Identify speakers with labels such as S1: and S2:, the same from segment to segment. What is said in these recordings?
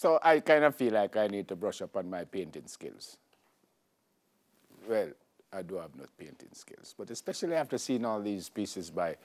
S1: So I kind of feel like I need to brush up on my painting skills. Well, I do have no painting skills, but especially after seeing all these pieces by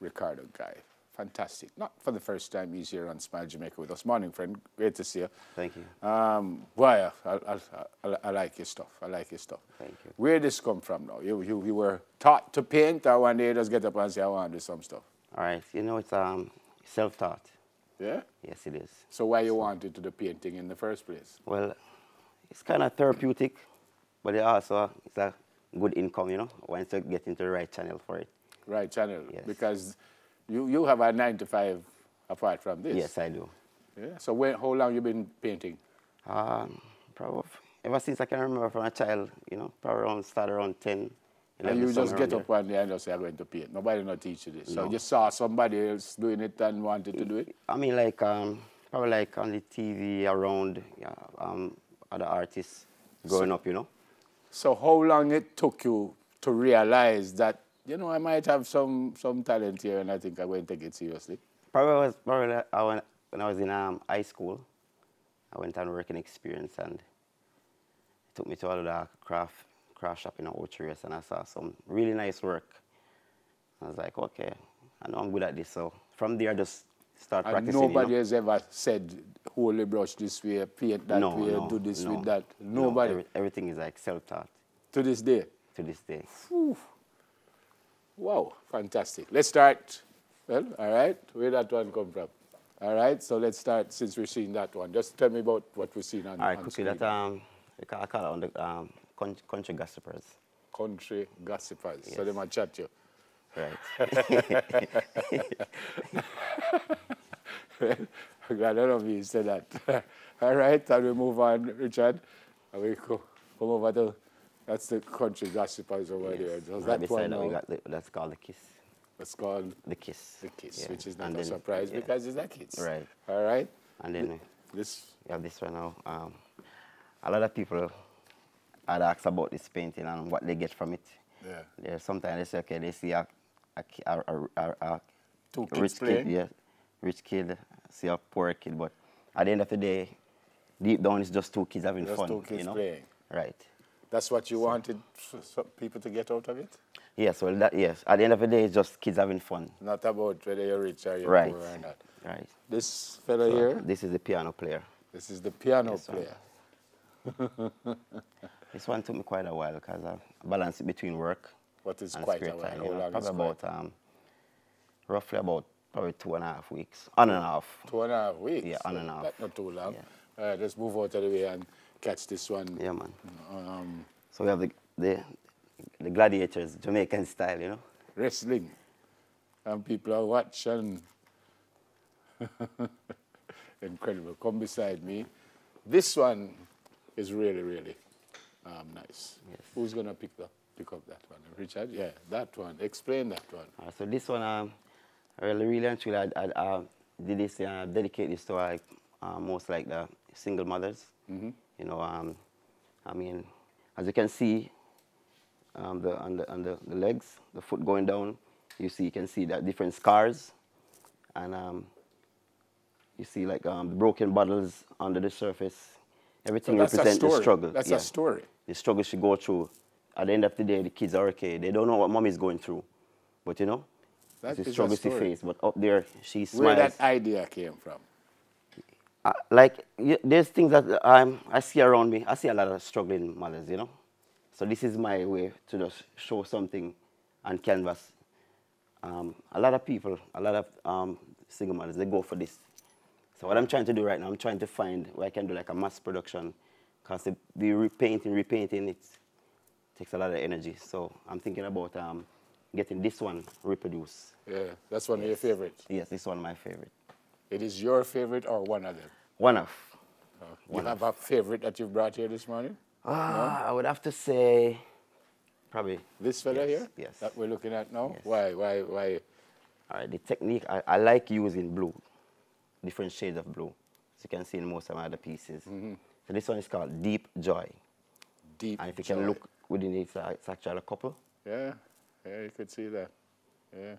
S1: Ricardo Guy. Fantastic. Not for the first time he's here on Smile Jamaica with us. Morning, friend. Great to see you.
S2: Thank you.
S1: Um, boy, I, I, I, I like your stuff. I like your stuff.
S2: Thank you.
S1: Where this come from now? You, you, you were taught to paint or one day you just get up and say, I want to do some stuff?
S2: All right. You know, it's um, self-taught.
S1: Yeah?
S2: Yes, it is.
S1: So why you wanted to do painting in the first place?
S2: Well, it's kind of therapeutic, but it also it's a good income, you know, once you get into the right channel for it.
S1: Right channel.
S2: Yes.
S1: Because you, you have a nine to five apart from this.
S2: Yes, I do.
S1: Yeah. So when, how long you been painting?
S2: Um, probably ever since I can remember from a child, you know, probably around start around 10, 11,
S1: And you just get up one day and just say, I'm going to paint. Nobody not teach you this. So
S2: No.
S1: you saw somebody else doing it and wanted to do it?
S2: I mean, like, um, probably like on the TV around yeah, um, other artists growing up, you know.
S1: So how long it took you to realize that, you know, I might have some, some talent here and I think I'm going to take it seriously?
S2: Probably was probably like I went, when I was in um, high school. I went on working experience and it took me to all the craft shop in Ocho and I saw some really nice work. I was like, okay, I know I'm good at this. So from there, I just start
S1: And
S2: practicing. you know.
S1: nobody has ever said, hold the brush this way, paint that
S2: no,
S1: way,
S2: no,
S1: do this
S2: no,
S1: with that.
S2: no,
S1: Nobody.
S2: every- everything is like self-taught
S1: to this day.
S2: to this day.
S1: Wow, fantastic. Let's start. Well, all right, where that one come from? All right, so let's start since we're seeing that one. Just tell me about what we're seeing on,
S2: All right,
S1: on
S2: quickly,
S1: screen.
S2: that um, I call it on the um, con- country gossipers.
S1: Country gossipers. So
S2: Yes.
S1: they might chat you.
S2: Right.
S1: I'm glad none of you said that. all right, and we move on, Richard. And we co- come over to, that's the country gossipers over there. So
S2: Right
S1: that one
S2: that, we got the, that's called the kiss.
S1: it's called
S2: The kiss.
S1: The Kiss,
S2: Yeah.
S1: which is not
S2: And
S1: a
S2: then-
S1: surprise
S2: yeah.
S1: because it's a kids.
S2: Right.
S1: All right.
S2: And then
S1: This
S2: we have this one now. Um, a lot of people had asked about this painting and what they get from it.
S1: Yeah.
S2: Yeah, sometimes they say, okay, they see a, a, a, a, a, a
S1: Two kids
S2: rich
S1: playing?
S2: kid, yeah, rich kid, see a poor kid, but at the end of the day, deep down, it's just two kids having
S1: Just
S2: fun.
S1: two kids
S2: you know?
S1: playing.
S2: Right.
S1: That's what you wanted s- some people to get out of it?
S2: Yes, well, that, yes. At the end of the day, it's just kids having fun.
S1: Not about whether you're rich or you're
S2: Right.
S1: poor or not.
S2: Right.
S1: This fella
S2: So
S1: here,
S2: This is the piano player.
S1: this is the piano
S2: Yes, sir. This one took me quite a while because I balance it between work
S1: What is
S2: and
S1: quite a while?
S2: time. You know, probably about um, roughly about probably two and a half weeks, on and off.
S1: Two and a half weeks.
S2: Yeah, on and off.
S1: That's not too long.
S2: Yeah.
S1: Right, let's move out of the way and catch this one.
S2: Yeah, man.
S1: Um,
S2: So we have the the, the gladiators, Jamaican style, you know.
S1: wrestling. And people are watching. Incredible. Come beside me. This one is really, really um, nice.
S2: Yes.
S1: Who's going to pick, up pick up that one? Richard? Yeah, that one. Explain that one.
S2: Uh, so this one, um, I really, really and truly, I, I uh, did this, uh, dedicate this to like uh, most like the single mothers. You know, um, I mean, as you can see, um, the, on, the, on the, the legs, the foot going down, you see, you can see that different scars, and um, you see like um, broken bottles under the surface. Everything represents the struggle.
S1: That's
S2: yeah.
S1: a story.
S2: The struggle she go through. At the end of the day, the kids are okay. They don't know what mom is going through, but you know,
S1: That
S2: it's the
S1: a
S2: struggle she face. But up there, she smiles.
S1: Where that idea came from.
S2: Uh, like there's things that um, I see around me. I see a lot of struggling mothers, you know. So this is my way to just show something on canvas. Um, a lot of people, a lot of um, single mothers, they go for this. So what I'm trying to do right now, I'm trying to find where I can do like a mass production, because the, repainting, repainting, it takes a lot of energy. So I'm thinking about um, getting this one reproduced.
S1: Yeah, that's one of your favorites.
S2: Yes, this one my favorite.
S1: It is your favorite or one of them?
S2: One of.
S1: You have a favorite that you brought here this morning?
S2: Ah, I would have to say, probably.
S1: This fella
S2: Yes,
S1: here?
S2: yes.
S1: That we're looking at now?
S2: Yes.
S1: Why, why, why?
S2: All right, the technique, I, I like using blue, different shades of blue. As you can see in most of my other pieces.
S1: Mm-hmm.
S2: So this one is called Deep Joy.
S1: Deep
S2: And if you
S1: joy.
S2: can look within it, it's, actually a couple.
S1: Yeah, yeah, you could see that. Yeah.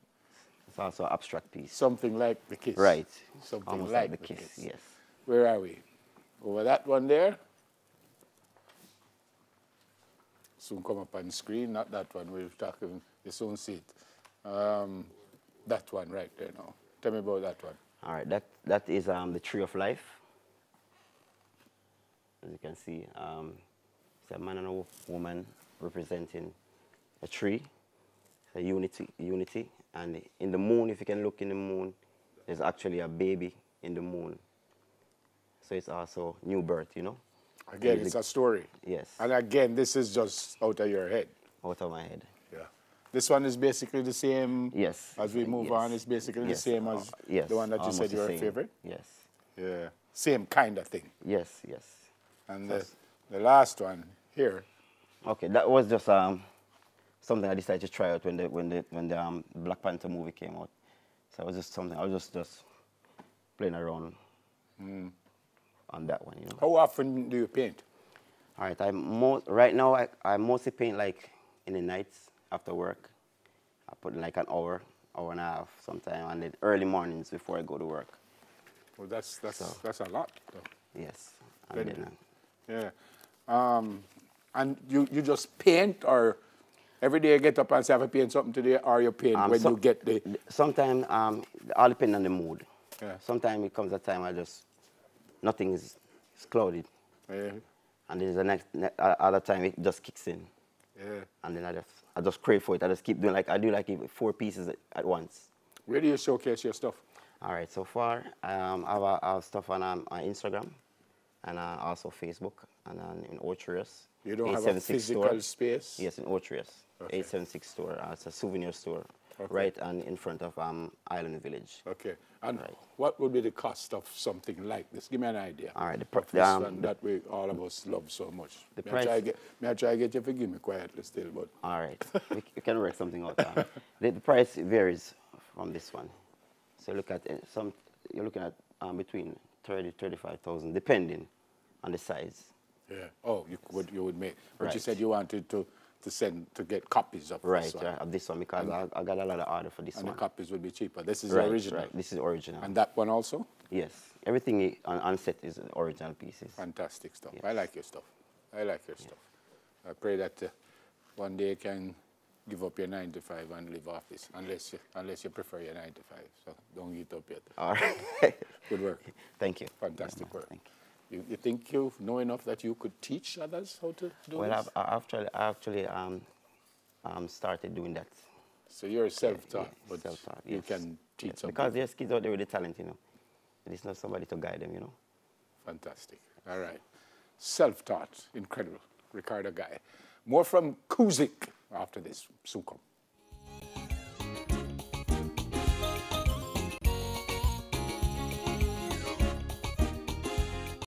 S2: It's also an abstract piece.
S1: Something like the kiss.
S2: right.
S1: Something
S2: Almost
S1: like,
S2: like the kiss, yes.
S1: Where are we? Over that one there. Soon come up on the screen, not that one. We're talking, you soon see it. Um, that one right there now. Tell me about that one.
S2: All right, that, that is um, the tree of life. As you can see, um, it's a man and a woman representing a tree, a unity, unity. And in the moon, if you can look in the moon, there's actually a baby in the moon. So it's also new birth, you know?
S1: Again, it's a story.
S2: Yes.
S1: And again, this is just out of your head.
S2: Out of my head.
S1: This one is basically the same.
S2: Yes.
S1: As we move
S2: yes.
S1: on, it's basically
S2: yes.
S1: the same as
S2: uh, yes.
S1: the one that you
S2: Almost
S1: said your favorite.
S2: Yes.
S1: Yeah. Same kind of thing.
S2: Yes, yes.
S1: And the, the last one here.
S2: Okay, that was just um, something I decided to try out when the when the when the um, Black Panther movie came out. So it was just something I was just just playing around on that one, you know.
S1: How often do you paint?
S2: All right, I mo- right now I, I mostly paint like in the nights after work. I put in like an hour, hour and a half sometime, and then early mornings before I go to work.
S1: Well, that's that's
S2: So-
S1: that's a lot. Though.
S2: Yes. And
S1: Good.
S2: then, uh,
S1: Yeah. Um, and you, you just paint or every day you get up and say, I have to paint something today, or you paint
S2: Um,
S1: when
S2: so-
S1: you get the.
S2: Sometimes um, all depend on the mood.
S1: Yeah.
S2: Sometimes it comes a time I just nothing is, is cloudy,
S1: Yeah.
S2: and then the next ne- other time it just kicks in,
S1: yeah.
S2: and then I just I just crave for it. I just keep doing like I do like four pieces at- once.
S1: Where do you showcase your stuff?
S2: All right, so far um, I, have, I have stuff on, um, on Instagram and uh, also Facebook and on in Ocho Rios.
S1: You don't have a
S2: 876
S1: physical
S2: store.
S1: space?
S2: Yes, in Ocho Rios.
S1: Okay.
S2: 876 store. Uh, it's a souvenir store
S1: Okay.
S2: right and in front of um, Island Village.
S1: Okay. And
S2: Right.
S1: what would be the cost of something like this? Give me an idea.
S2: All right, the pr-
S1: Of this
S2: um,
S1: that we all of us love so much.
S2: The
S1: may, I try
S2: price-
S1: get, may I try to get you to forgive me quietly still, but
S2: All right, we, c- we can work something out. Uh, the, the price varies from this one. So look at uh, some. You're looking at um, between 30, 35,000, depending on the size.
S1: yeah. Oh, you would you would make. But you said you wanted to to send to get copies of
S2: Right,
S1: this one.
S2: uh, of this one because I, I got a lot of order for this
S1: and the
S2: one.
S1: copies would be cheaper. This is
S2: right,
S1: the original.
S2: Right, this is original.
S1: And that one also?
S2: yes, everything on, on set is original pieces.
S1: Fantastic stuff.
S2: Yes.
S1: I like your stuff. I like your stuff. I pray that uh, one day you can give up your 9 to 5 and leave office, unless you, unless you prefer your 9 to 5. So don't give up yet.
S2: All right.
S1: Good work.
S2: Thank you.
S1: Fantastic work.
S2: Thank you.
S1: You, you think you know enough that you could teach others how to do
S2: Well,
S1: this?
S2: I've, I actually, I actually um, um, started doing that.
S1: so you're self-taught,
S2: Yeah,
S1: but
S2: self-taught,
S1: you
S2: yes.
S1: can teach
S2: Yes, Because there's kids out there with the talent, you know. It's not somebody to guide them, you know.
S1: Fantastic. All right. Self-taught. Incredible. Ricardo Guy. More from Kuzik after this. Soon come.